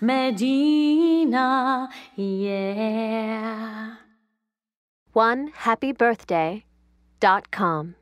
medina yeah. One happy birthday dot com.